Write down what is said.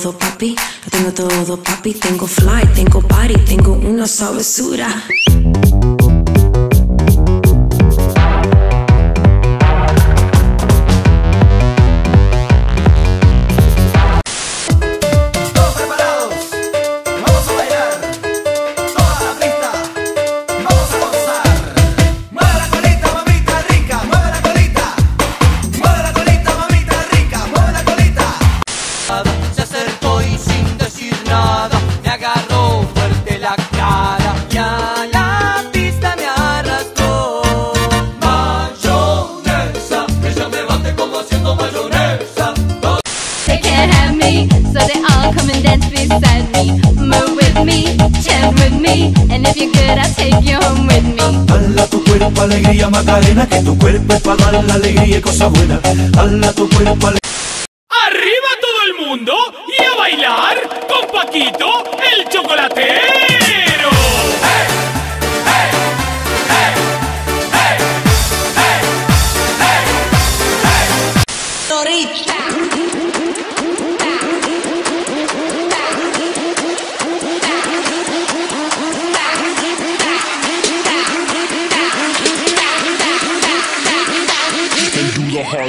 Papi. Lo tengo todo, papi. Tengo fly, tengo party, tengo una sabrosura. move tu alegría Macarena, que tu cuerpo es para dar la alegría y cosas buenas. Hala tu cuerpo alegría. Arriba todo el mundo y a bailar con Paquito el chocolatero. ¡Hey! had